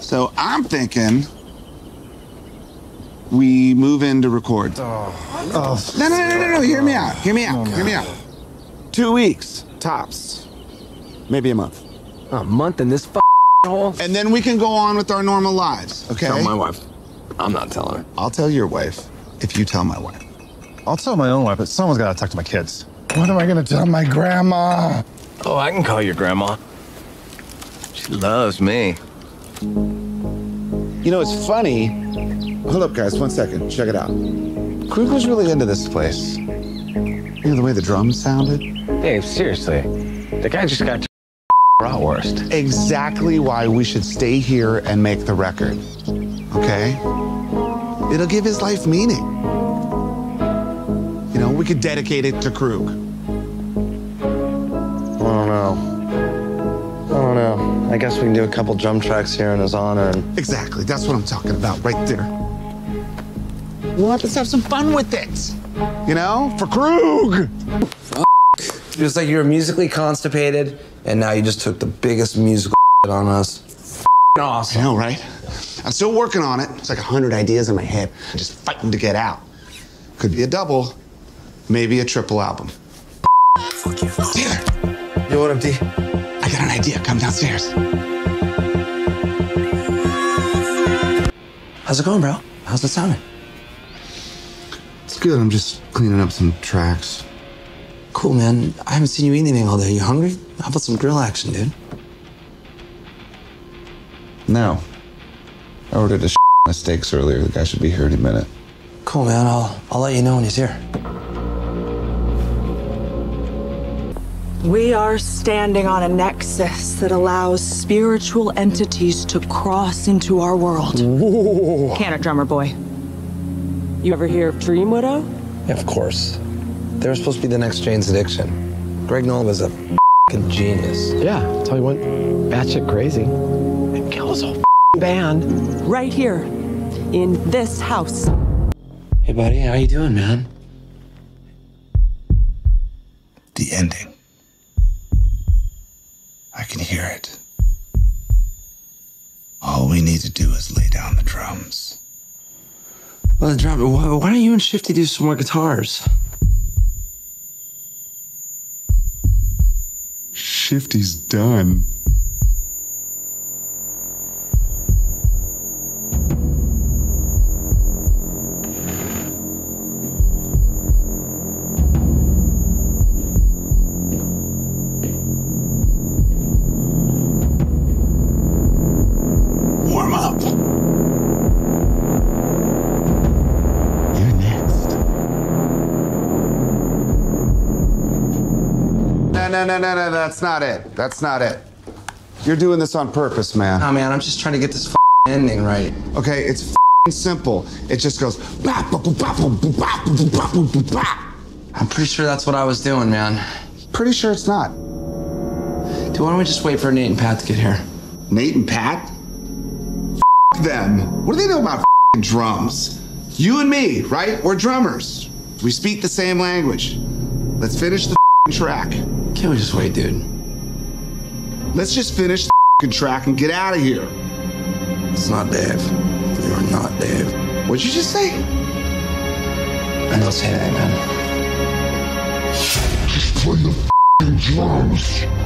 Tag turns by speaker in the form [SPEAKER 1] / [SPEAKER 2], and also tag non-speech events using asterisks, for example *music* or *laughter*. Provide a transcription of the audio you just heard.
[SPEAKER 1] So I'm thinking we move in to record.
[SPEAKER 2] Oh.
[SPEAKER 1] No, no, no, no, no. Hear me out. Hear me out. Hear me out. Two weeks, tops. Maybe a month.
[SPEAKER 2] A month in this hole?
[SPEAKER 1] And then we can go on with our normal lives, okay?
[SPEAKER 2] Tell my wife. I'm not telling her.
[SPEAKER 1] I'll tell your wife if you tell my wife.
[SPEAKER 3] I'll tell my own wife, but someone's got to talk to my kids. What am I going to tell my grandma?
[SPEAKER 2] Oh, I can call your grandma. She loves me.
[SPEAKER 1] You know, it's funny. Hold up, guys, one second. Check it out. Krug was really into this place. You know, the way the drums sounded?
[SPEAKER 2] Dave, seriously. The guy just got *laughs* bratwurst.
[SPEAKER 1] Exactly why we should stay here and make the record. Okay? It'll give his life meaning. You know, we could dedicate it to Krug.
[SPEAKER 4] I don't know. I don't know. I guess we can do a couple drum tracks here in his honor and
[SPEAKER 1] Exactly. That's what I'm talking about right there. Well, let's have some fun with it. You know, for Krug.
[SPEAKER 4] It was like you were musically constipated, and now you just took the biggest musical *laughs* on us. Awesome.
[SPEAKER 1] I know, right? I'm still working on it. It's like a hundred ideas in my head. I'm just fighting to get out. Could be a double, maybe a triple album. Fuck you. Taylor,
[SPEAKER 4] Yo, what up, D?
[SPEAKER 1] I got an idea. Come downstairs.
[SPEAKER 4] How's it going, bro? How's it sounding?
[SPEAKER 1] It's good. I'm just cleaning up some tracks.
[SPEAKER 4] Cool, man. I haven't seen you eat anything all day. You hungry? How about some grill action, dude?
[SPEAKER 1] No. I ordered a *laughs* of steaks earlier. The guy should be here any minute.
[SPEAKER 4] Cool, man. I'll I'll let you know when he's here.
[SPEAKER 5] We are standing on a nexus that allows spiritual entities to cross into our world. Whoa. Can it, drummer boy? You ever hear of Dream Widow?
[SPEAKER 4] Yeah, of course. They were supposed to be the next Jane's Addiction. Greg Nolan was a fing genius.
[SPEAKER 6] Yeah, tell you what, batshit crazy. And kill his whole band.
[SPEAKER 5] Right here, in this house.
[SPEAKER 4] Hey, buddy, how you doing, man?
[SPEAKER 1] The ending. I can hear it. All we need to do is lay down the drums.
[SPEAKER 4] Well, the drum. Why, why don't you and Shifty do some more guitars?
[SPEAKER 1] Shifty's done. no, no, no, no, that's not it. That's not it. You're doing this on purpose, man.
[SPEAKER 4] Nah, man, I'm just trying to get this ending right.
[SPEAKER 1] Okay, it's simple. It just goes.
[SPEAKER 4] I'm pretty sure that's what I was doing, man.
[SPEAKER 1] Pretty sure it's not.
[SPEAKER 4] Dude, why don't we just wait for Nate and Pat to get here?
[SPEAKER 1] Nate and Pat? F them. What do they know about drums? You and me, right? We're drummers. We speak the same language. Let's finish the track.
[SPEAKER 4] Can't we just wait, dude?
[SPEAKER 1] Let's just finish the f***ing track and get out of here.
[SPEAKER 4] It's not Dave. You are not Dave.
[SPEAKER 1] What'd you just say?
[SPEAKER 4] I don't say that, man.
[SPEAKER 1] Just play the f***ing drums.